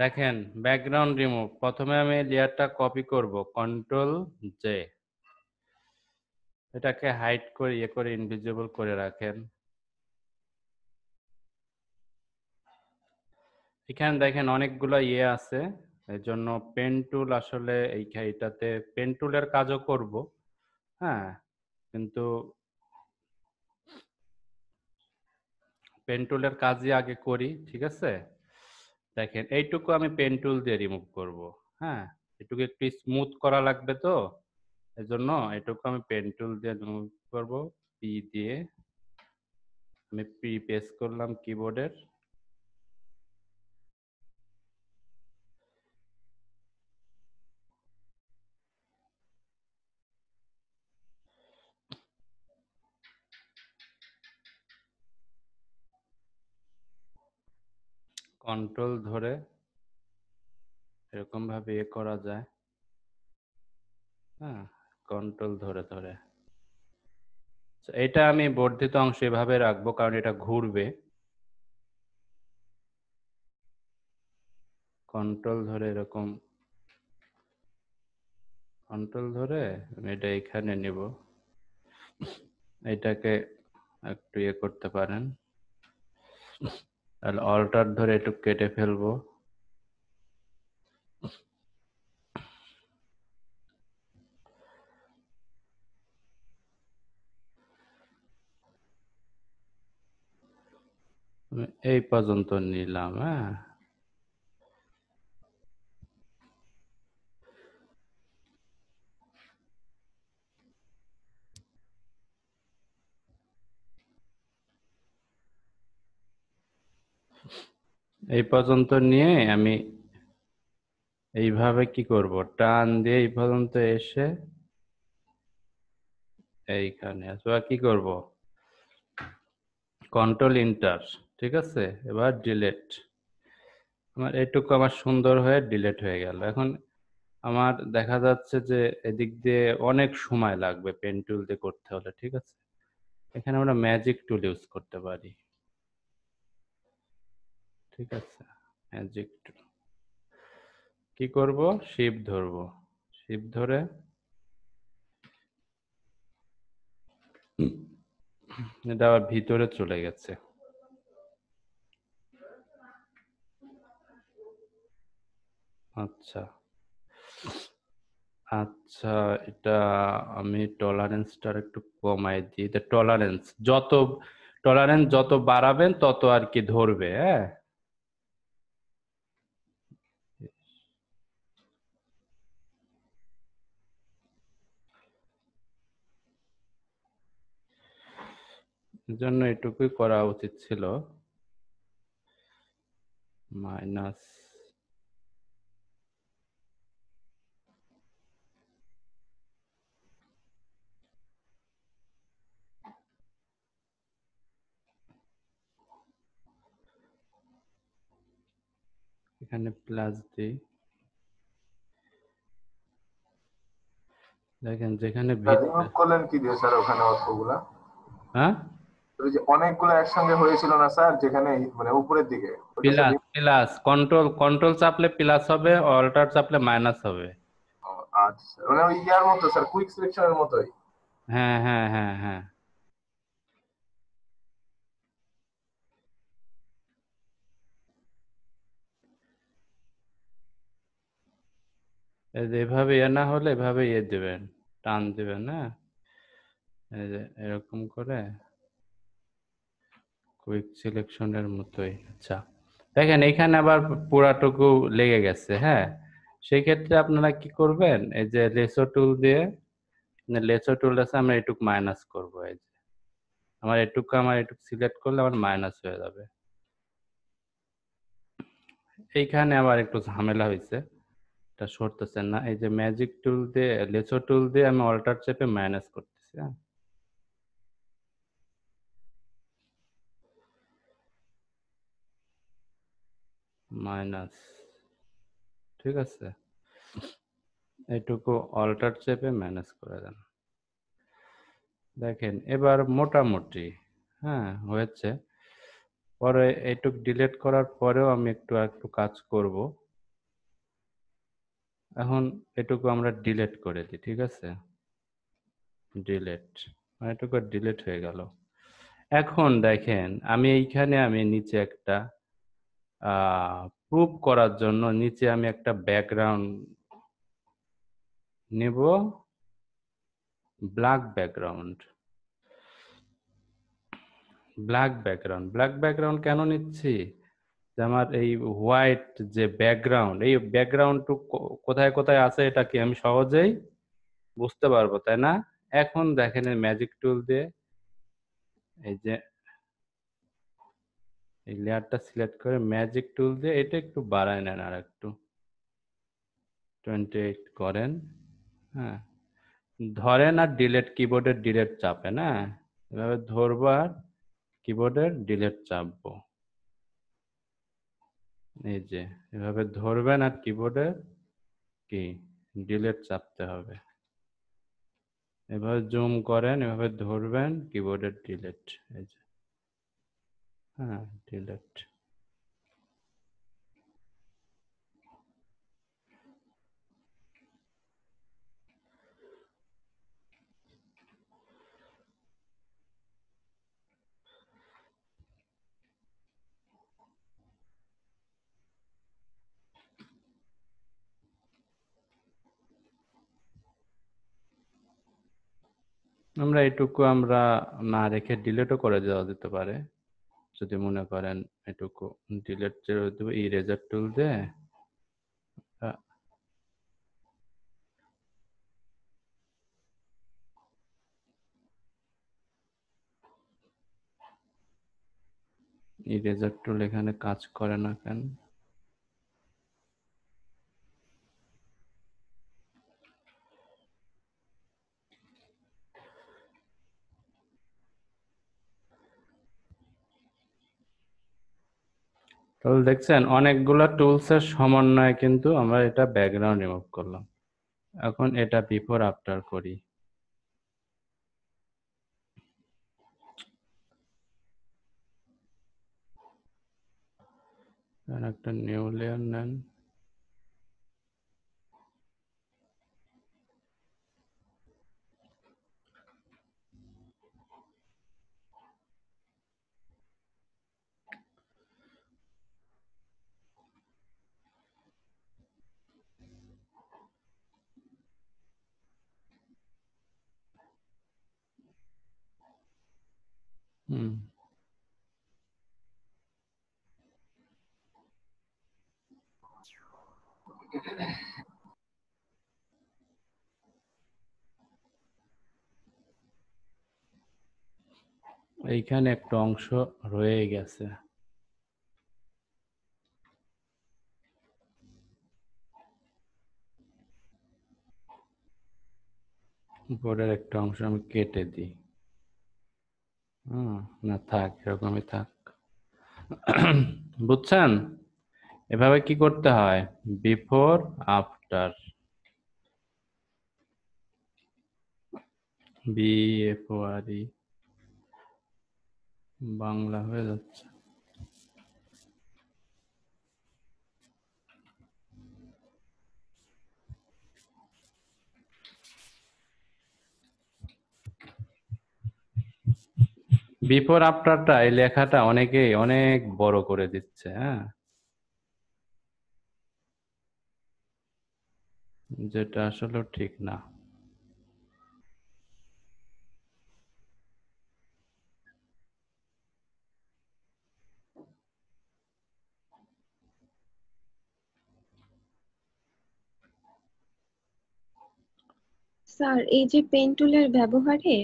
দেখেন background remove প্রথমে আমি লেয়ারটা কপি করব কন্ট্রোল জে এটাকে হাইড করে ইয়ে করে ইনভিজিবল করে রাখেন। এখানে দেখেন অনেকগুলো ইয়ে আছে এই জন্য পেন টুল আসলে এই এইটাতে পেন টুলের কাজও করব হ্যাঁ? কিন্তু পেন টুলের কাজই আগে করি, ঠিক আছে? দেখেন, এইটুকু আমি পেন টুল দিয়ে রিমুভ করব হ্যাঁ? এটুকু একটু স্মুথ করা লাগবে তো? এজন্য এটুকু আমি পেন টুল দিয়ে রিমুভ করব পি দিয়ে। আমি পি পেস করলাম কিবোর্ডের কন্ট্রোল ধরে এরকম ভাবে এ করা যায়। হ্যাঁ কন্ট্রোল ধরে ধরে। এটা আমি বর্ধিত অংশ এভাবে রাখব কারণ এটা ঘুরবে। কন্ট্রোল ধরে এরকম। কন্ট্রোল ধরে আমি এটা এখানে নিব। এটাকে একটু ইয়ে করতে পারেন। তাহলে অল্টার ধরে একটু কেটে ফেলব। এই পর্যন্ত নিলাম হ্যাঁ? এই পর্যন্ত নিয়ে আমি এইভাবে কি করব? টান দিয়ে এই পর্যন্ত এসে এইখানে অথবা কি করব? কন্ট্রোল ইন্টার ঠিক আছে? এবার ডিলেট আমার এটুকু আমার সুন্দর হয়ে ডিলেট হয়ে গেল। এখন আমার দেখা যাচ্ছে যে এদিক দিয়ে অনেক সময় লাগবে পেন টুল দিয়ে করতে হলে, ঠিক আছে? এখানে আমরা ম্যাজিক টুল ইউজ করতে পারি। ঠিক আছে। ম্যাজিক টুল কি করব? শিপ ধরব। শিপ ধরে এটা ভিতরে চলে গেছে। আচ্ছা। আচ্ছা এটা আমি টলারেন্সটা একটু কমাই দিই। এটা টলারেন্স যত টলারেন্স যত বাড়াবেন তত আর কি ধরবে হ্যাঁ? জন্য এটুকুই করা উচিত ছিল। মাইনাস এখানে প্লাস দিই। দেখেন যেখানে করলেন কি দিয়ে স্যার ওখানে অর্থগুলা? হ্যাঁ? ওই যে অনেকগুলো একসঙ্গে হয়েছিল না স্যার? যেখানে মানে উপরের দিকে। প্লাস প্লাস কন্ট্রোল কন্ট্রোল চাপলে প্লাস হবে অল্টার চাপলে মাইনাস হবে। আচ্ছা। মানে ওই ইয়ার মতো স্যার কুইক সিলেকশনের মতোই? হ্যাঁ হ্যাঁ হ্যাঁ হ্যাঁ। এভাবে ইয়ে না হলে এভাবে ইয়ে দেবেন টান দেবেন হ্যাঁ? এরকম করে। কুইক সিলেকশনের মতোই। আচ্ছা দেখেন এখানে আবার পুরাটুকু লেগে গেছে হ্যাঁ? সেই ক্ষেত্রে আপনারা কি করবেন? এই যে লেসো টুল দিয়ে লেসো টুল আছে, আমরা এটুকু মাইনাস করব, এই যে। আমার এটুকু আমার এটুকু সিলেক্ট করলে আমার মাইনাস হয়ে যাবে। এইখানে আবার একটু ঝামেলা হয়েছে এটা সরতেছে না। এই যে ম্যাজিক টুল দিয়ে লেসো টুল দিয়ে আমি অল্টার চেপে মাইনাস করতেছি হ্যাঁ? মাইনাস, ঠিক আছে? এইটুকু অল্টার চেপে ম্যানেজ করে দেন। দেখেন, এবার মোটামুটি হ্যাঁ হয়েছে। পরে এইটুক ডিলিট করার পরেও আমি একটু একটু কাজ করব। এখন এটুকু আমরা ডিলিট করে দিই, ঠিক আছে? ডিলিট এটুকু ডিলিট হয়ে গেল। এখন দেখেন, আমি এইখানে আমি নিচে একটা প্রুভ করার জন্য নিচে আমি একটা ব্যাকগ্রাউন্ড নেব। Black background black background black background কেন নিচ্ছি? যে আমার এই হোয়াইট যে ব্যাকগ্রাউন্ড এই ব্যাকগ্রাউন্ড কোথায় কোথায় আছে এটা কি আমি সহজেই বুঝতে পারব, তাই না? এখন দেখেন ম্যাজিক টুল দিয়ে, এই যে এই লেয়ারটা সিলেক্ট করে ম্যাজিক টুল দিয়ে এটা একটু বাড়ায় নেন আর একটু টোয়েন্টি এইট করেন হ্যাঁ। ধরেন আর ডিলেট কিবোর্ডের ডিলেট চাপেন হ্যাঁ এভাবে ধরবো আর কিবোর্ডের ডিলেট চাপবো। এই যে, এভাবে ধরবেন আর কিবোর্ডের কি? ডিলেট চাপতে হবে। এভাবে জুম করেন, এভাবে ধরবেন কিবোর্ডের ডিলেট এই যে। হ্যাঁ ডিলেট আমরা এটুকু আমরা না রেখে ডিলেটও করে দেওয়া যেতে পারে। যদি মনে করেন এটুকু ডিলেট দেবো ইরেজার টুল দিয়ে ইরেজার টুল এখানে কাজ করে না কেন? তাহলে দেখছেন, অনেকগুলো টুলসের সমন্বয়ে কিন্তু আমরা এটা ব্যাকগ্রাউন্ড রিমুভ করলাম। এখন এটা বিফোর আফটার করি। একটা নিউ লেয়ার নেন। এইখানে একটা অংশ রয়ে গেছে। বোর্ডের একটা অংশ আমি কেটে দিই। না থাক, এরকমই থাক। বুঝছেন? এভাবে কি করতে হয়? বিফোর আফটার ই বাংলা হয়ে যাচ্ছে। বিফোর আফটারটা এই লেখাটা অনেকেই অনেক বড় করে দিচ্ছে হ্যাঁ? যেটা আসলে ঠিক না। স্যার, এই যে পেন টুলের ব্যবহারে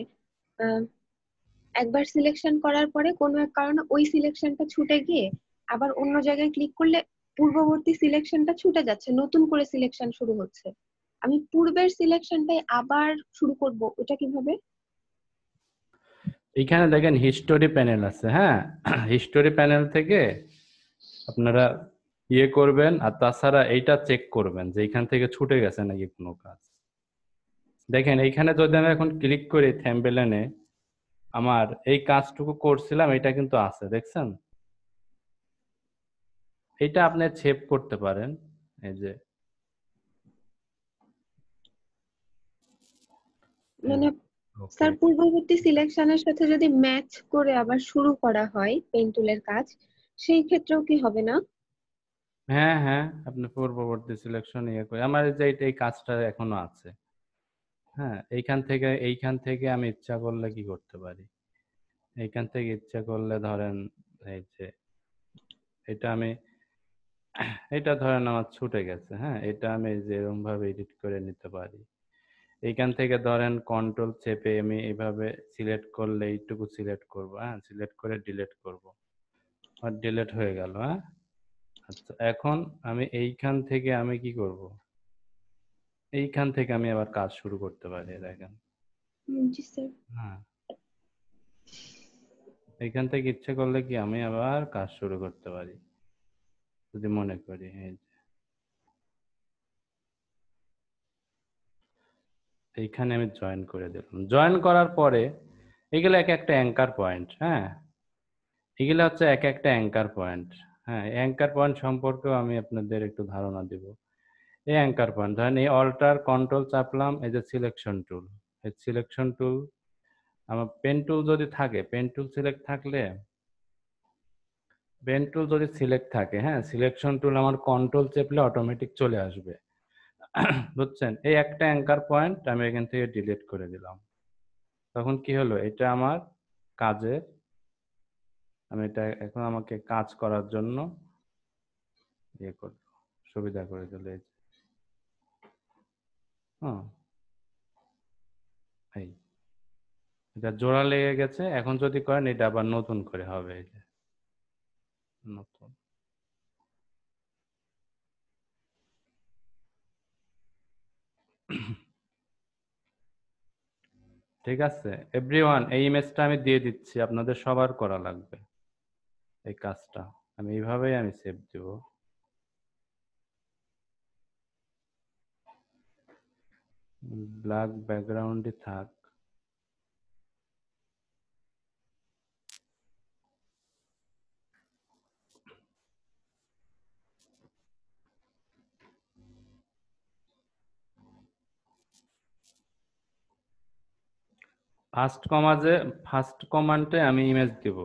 একবার সিলেকশন করার পরে কোনো এক কারণে ওই সিলেকশনটা ছুটে গিয়ে আবার অন্য জায়গায় ক্লিক করলে পূর্ববর্তী সিলেকশনটা ছুটে যাচ্ছে, নতুন করে সিলেকশন শুরু হচ্ছে। আমি পূর্বের সিলেকশনটাই আবার শুরু করব, ওটা কীভাবে? এইখানে দেখেন হিস্টোরি প্যানেল আছে হ্যাঁ? হিস্টোরি প্যানেল থেকে আপনারা ইয়ে করবেন আর তাছাড়া এইটা চেক করবেন যে এইখান থেকে ছুটে গেছে নাকি কোনো কাজ। দেখেন এইখানে যদি আমি এখন ক্লিক করি থ্যাম্বেলেনে আমার এই কাজটুকু করছিলাম এটা কিন্তু আছে দেখছেন? এটা আপনি ছেপ করতে পারেন এই যে। মানে স্যার পূর্ববর্তী সিলেকশনের সাথে যদি ম্যাচ করে আবার শুরু করা হয় পেন কাজ সেই ক্ষেত্রেও কি হবে না? হ্যাঁ হ্যাঁ আপনি পূর্ববর্তী সিলেকশন ইয়ে করে আমার যে এই কাজটা এখনও আছে। হ্যাঁ এইখান থেকে এইখান থেকে আমি ইচ্ছা করলে কি করতে পারি? এইখান থেকে ইচ্ছা করলে ধরেন এই যে, এটা আমি, এটা ধরেন আমার ছুটে গেছে হ্যাঁ এটা আমি এই যে এরকম ভাবে এডিট করে নিতে পারি। এইখান থেকে ধরেন কন্ট্রোল চেপে আমি এইভাবে সিলেক্ট করলে এইটুকু সিলেক্ট করব হ্যাঁ সিলেক্ট করে ডিলিট করব। আর ডিলিট হয়ে গেল হ্যাঁ? আচ্ছা এখন আমি এইখান থেকে আমি কি করব? এইখান থেকে আমি আবার কাজ শুরু করতে পারি দেখেন। হুম, জি স্যার। হ্যাঁ। এইখান থেকে ইচ্ছে করলে কি আমি আবার কাজ শুরু করতে পারি? যদি মনে করি এইখানে আমি জয়েন করে দিলাম। জয়েন করার পরে এগুলো এক একটা অ্যাঙ্কার পয়েন্ট হ্যাঁ? এগুলো হচ্ছে এক একটা অ্যাঙ্কার পয়েন্ট হ্যাঁ? অ্যাঙ্কার পয়েন্ট সম্পর্কেও আমি আপনাদের একটু ধারণা দিব। এই অ্যাঙ্কার পয়েন্ট ধরেন এই অল্টার কন্ট্রোল চাপলাম, এই যে সিলেকশন টুল এই সিলেকশন টুল আমার পেন টুল যদি থাকে পেন টুল সিলেক্ট থাকলে পেন টুল যদি সিলেক্ট থাকে হ্যাঁ সিলেকশন টুল আমার কন্ট্রোল চেপলে অটোমেটিক চলে আসবে। বুঝছেন? এই একটা অ্যাঙ্কার পয়েন্ট আমি এখান থেকে ডিলিট করে দিলাম। তখন কি হলো? এটা আমার কাজের, আমি এটা এখন আমাকে কাজ করার জন্য ইয়ে করল, সুবিধা করে দিল হ্যাঁ এই, এটা জোড়া লেগে গেছে, এখন যদি করেন এটা আবার নতুন করে হবে যে। নতুন। ঠিক আছে এভরিওয়ান এই ইমেজটা আমি দিয়ে দিচ্ছি, আপনাদের সবার করা লাগবে। এই কাজটা, আমি এইভাবেই আমি সেভ দিব। ব্ল্যাক ব্যাকগ্রাউন্ডে থাক। ফার্স্ট কমাজে ফার্স্ট কমান্ডে আমি ইমেজ দিব।